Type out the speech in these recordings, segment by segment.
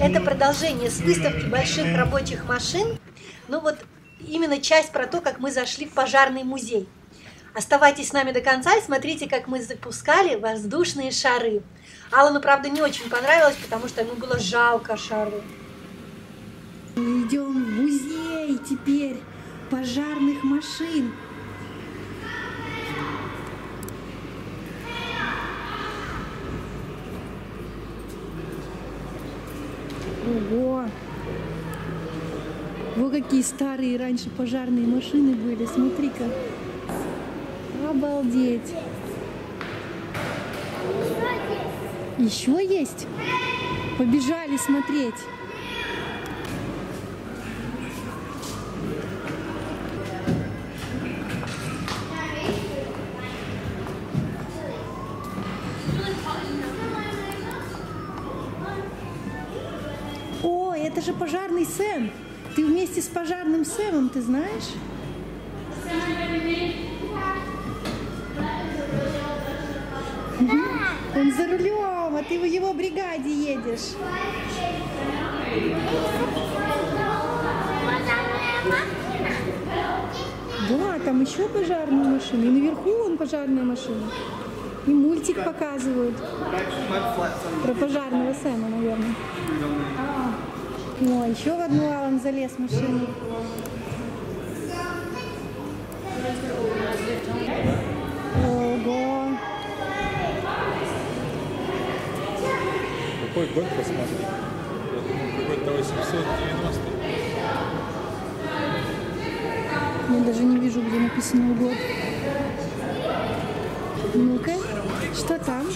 Это продолжение с выставки больших рабочих машин. Ну вот именно часть про то, как мы зашли в пожарный музей. Оставайтесь с нами до конца и смотрите, как мы запускали воздушные шары. Аллану, правда, не очень понравилось, потому что ему было жалко шары. Мы идем в музей теперь пожарных машин. Ого! Вот какие старые раньше пожарные машины были. Смотри-ка. Обалдеть. Еще есть? Побежали смотреть. О, это же пожарный Сэм. Ты вместе с пожарным Сэмом, ты знаешь? Он за рулем, а ты в его бригаде едешь. Да, там еще пожарные машины. И наверху он пожарная машина. И мультик показывают. Про пожарного Сэма, наверное. О, еще в одну Алан залез в машину. Ого! Какой год посмотри? Я думаю, какой-то 890. Я даже не вижу, где написано год. Ну-ка, что там?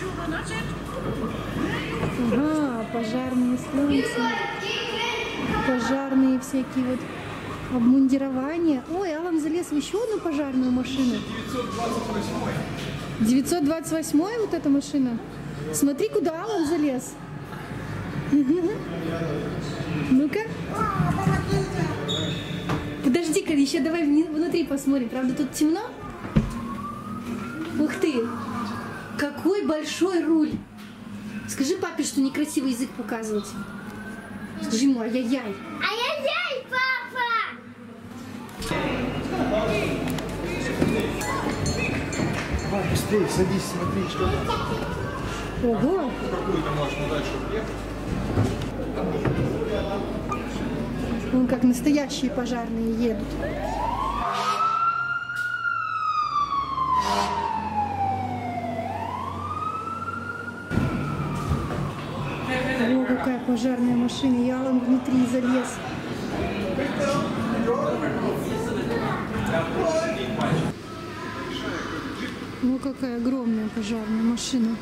Ага, пожарные станции, пожарные всякие вот обмундирования. Ой, Алан залез в еще одну пожарную машину. 928 вот эта машина. Смотри, куда Алан залез. Ну-ка. Подожди-ка, еще давай внутри посмотрим. Правда, тут темно? Ух ты! Какой большой руль! Скажи папе, что некрасивый язык показывать. Скажи ему ай-яй-яй. Ай-яй-яй, папа! Давай быстрее, садись, смотри, что там. Ого! Какую-то можно дальше въехать. Вон как настоящие пожарные едут. О, какая пожарная машина. И Алан внутри залез. Ну какая огромная пожарная машина.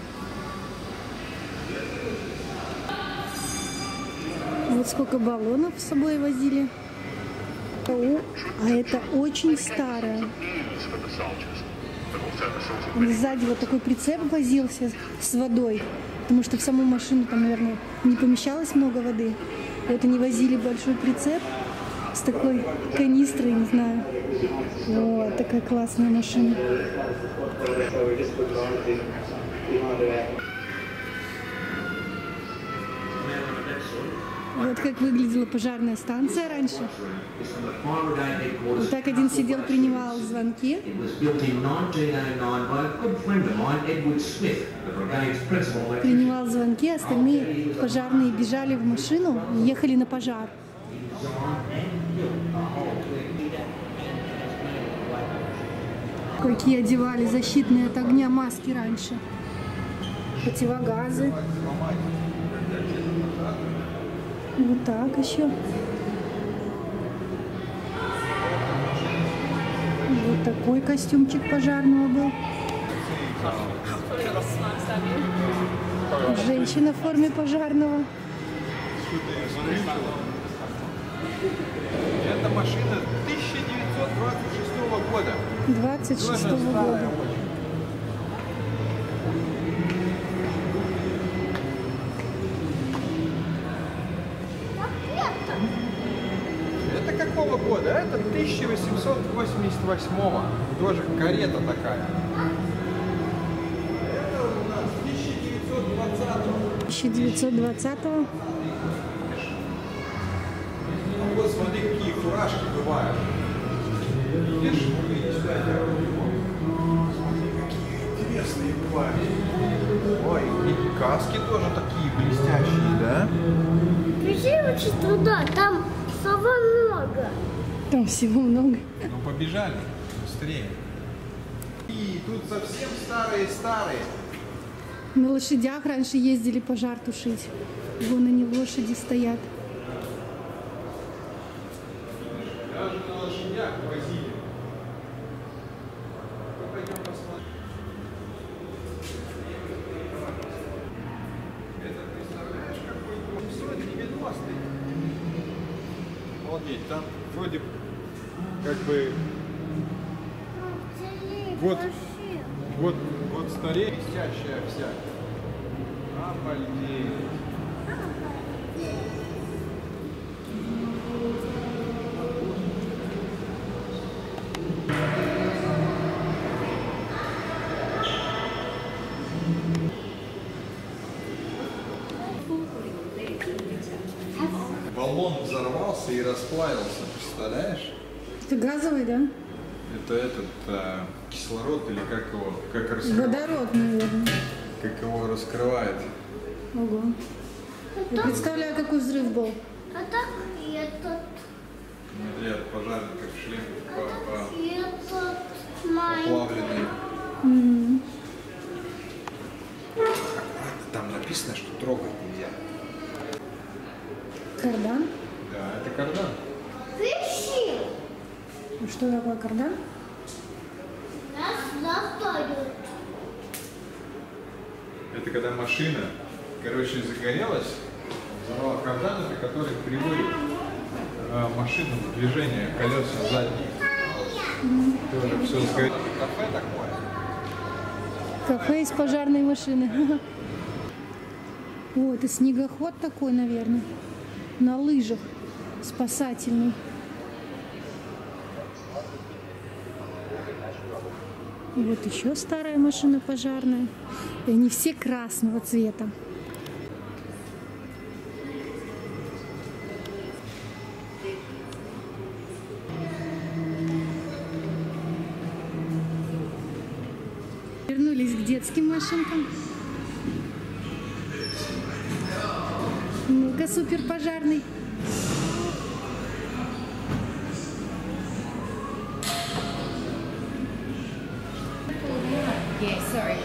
Вот сколько баллонов с собой возили. О, а это очень старая. Сзади вот такой прицеп возился с водой, потому что в саму машину там, наверное, не помещалось много воды. Вот они возили большой прицеп с такой канистрой, не знаю. Вот такая классная машина. Вот как выглядела пожарная станция раньше. Вот так один сидел, принимал звонки. It was built in 1909 by a good friend of mine, Edward Smith, the brigade's principal electrician. Принимал звонки, остальные пожарные бежали в машину и ехали на пожар. Какие одевали защитные от огня маски раньше. Противогазы. Вот так еще. Вот такой костюмчик пожарного был. Женщина в форме пожарного. Это машина 1926 года. 26 года. 1888-го, тоже карета такая. 1920 -го. Ну вот смотри, какие фуражки бывают. Видишь, какие интересные бывают. Ой, и каски тоже такие блестящие, да? Причем очень труда, там там всего много. Ну, побежали, быстрее. И тут совсем старые-старые. На лошадях раньше ездили пожар тушить. Вон они лошади стоят. Даже на лошадях возили. Ну, Пойдем посмотрим. Это представляешь, какой дом? 790-й. Обалдеть, там вроде как бы Вот. вот, вот старее блестящая вся. Обалдеть. Баллон взорвался и расплавился, представляешь? Это газовый, да? Это этот а, кислород или как его, как раскрывает, Водород, наверное. как его раскрывает. Ого. Я представляю, какой взрыв был. А так и этот, Смотри, от пожарников шлем а по- так по- и этот маленький. поплавленный. Там написано, что трогать нельзя. Кардан? Да, это кардан. Ищи. Ну, Что такое кардан? Это когда машина, короче, загорелась, взорвала кардан, это который приводит э, машину в движение, колеса задние. Тоже все сгорело. Кафе такое. Кафе из пожарной машины. О, это снегоход такой, наверное. На лыжах. Спасательный. Вот еще старая машина пожарная. И они все красного цвета. Вернулись к детским машинкам. Ну-ка, супер пожарный. Yeah, sorry.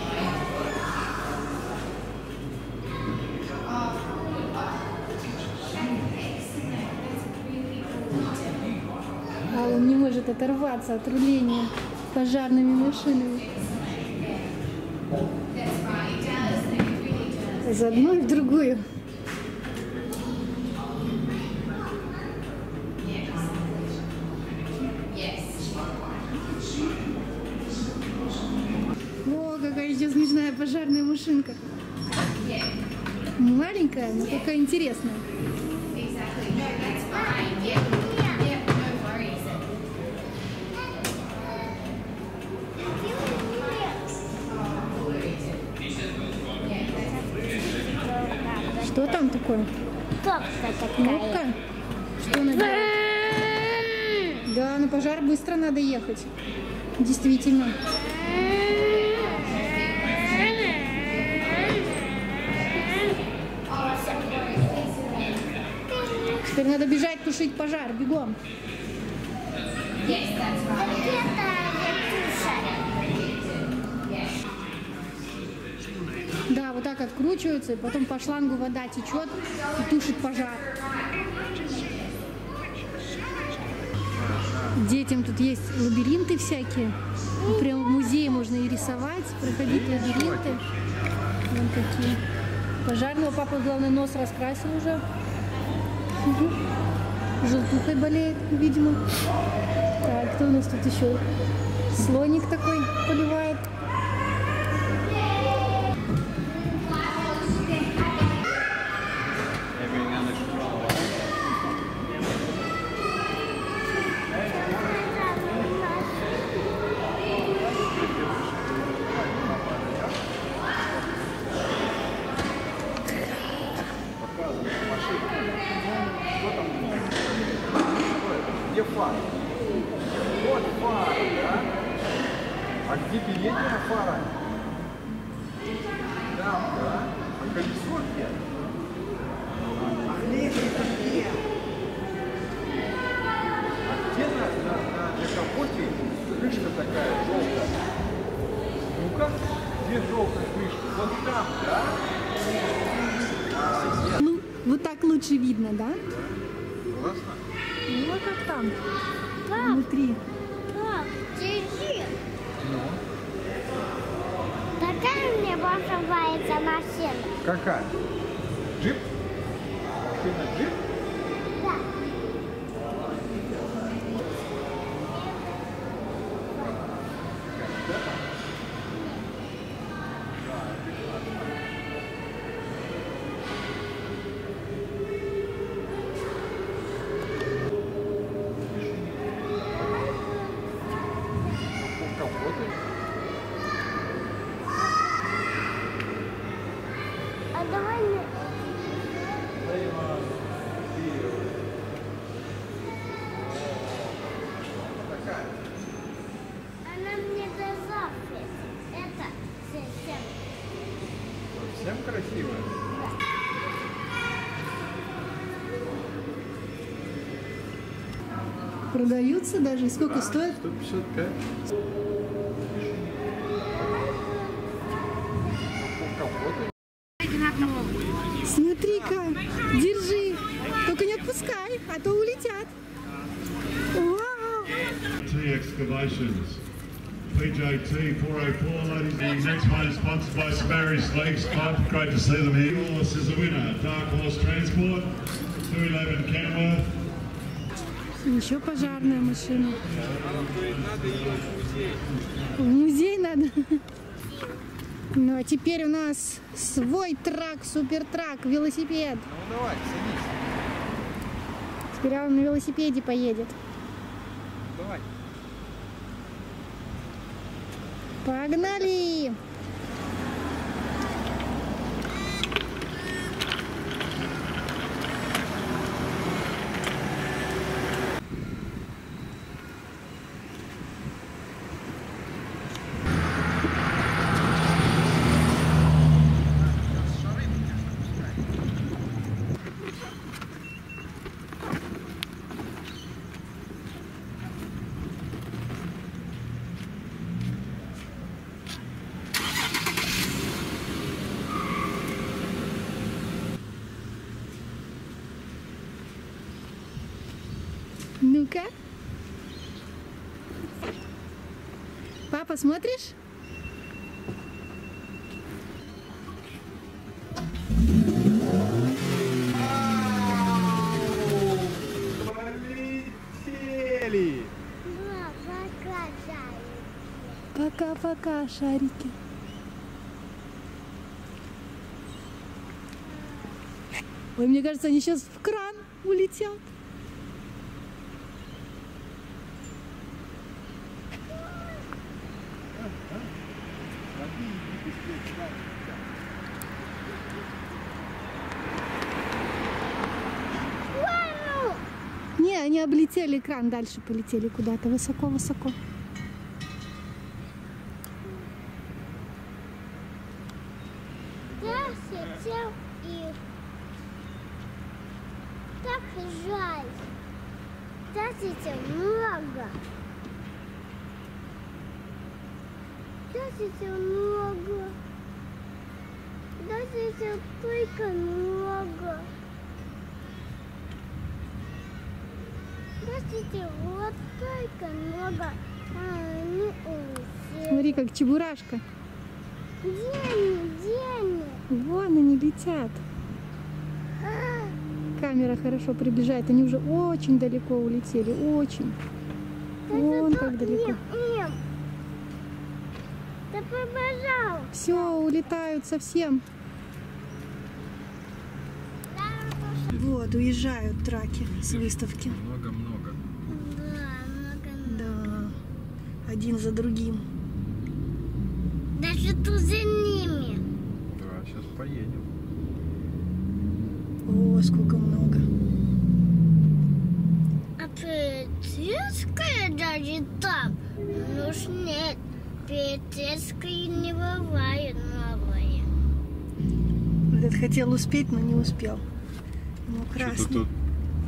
А он не может оторваться от руления пожарными машинами. Из одной в другую. Еще смешная пожарная машинка. Маленькая, но такая интересная. Что там такое? Топка. Что она делает? Да, на пожар быстро надо ехать. Действительно. Теперь надо бежать тушить пожар. Бегом. Да, вот так откручиваются, и потом по шлангу вода течет и тушит пожар. Детям тут есть лабиринты всякие. И Прям в музее можно и рисовать, проходить лабиринты. Вон такие. Пожарного папа, главное, нос раскрасил уже. Мгм. Желтухой болеет, видимо. Так, кто у нас тут еще? Слоник такой поливает. фара? Вот фара, да? А где передняя фара? Там, да? А колесо где? А лестница где? А где на, на, на, на капоте крышка такая желтая? Ну-ка, где желтая крышка? Вот там, да? Ну, вот так лучше видно, да? Классно. Ну, вот как там, Пап, внутри. пап, держи. Ну, Какая мне больше нравится машина? какая? Джип? Машина джип? Продаются даже. Сколько стоит? 155. Капоты? Смотри-ка, держи. Только не отпускай, а то улетят. Вау! T Excavations. PJT 404, ladies. The next one is sponsored by Sparrows Lakes Club. Great to see them here. Horse is the winner. Dark Horse Transport, 211 Kenworth. Еще пожарная машина. В музей надо. Ну а теперь у нас свой трак, супертрак, велосипед. Ну давай, садись. Теперь он на велосипеде поедет. Давай. Погнали! Ну-ка. Папа, смотришь? Полетели! Пока-пока, шарики. Ой, мне кажется, они сейчас в кран улетят. Не, они облетели кран, дальше полетели куда-то высоко-высоко. Я хотел их. Так жаль. Да сейчас много. Да сейчас много. Да сейчас только много. Да сейчас вот только много. А улетели. Смотри, как чебурашка. Где они? Где они? Вон они летят. Камера хорошо приближает. Они уже очень далеко улетели. Очень. Вон как далеко. Им, им. Да побежал. Все, улетают совсем. Вот, уезжают траки с выставки. Много-много. Да, много. Да, один за другим. Даже тут за ними. Да, сейчас поедем. О, сколько много. А? Петецкая даже там. Ну ж нет, Петецкой не бывает новая. Этот хотел успеть, но не успел. Ну, Что-то красный. тут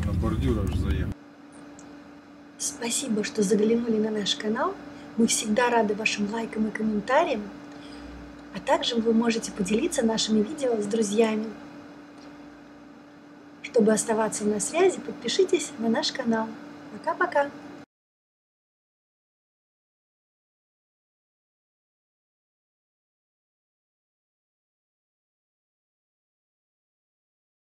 на бордюр аж заехал. Спасибо, что заглянули на наш канал. Мы всегда рады вашим лайкам и комментариям. А также вы можете поделиться нашими видео с друзьями. Чтобы оставаться на связи, подпишитесь на наш канал. Пока-пока!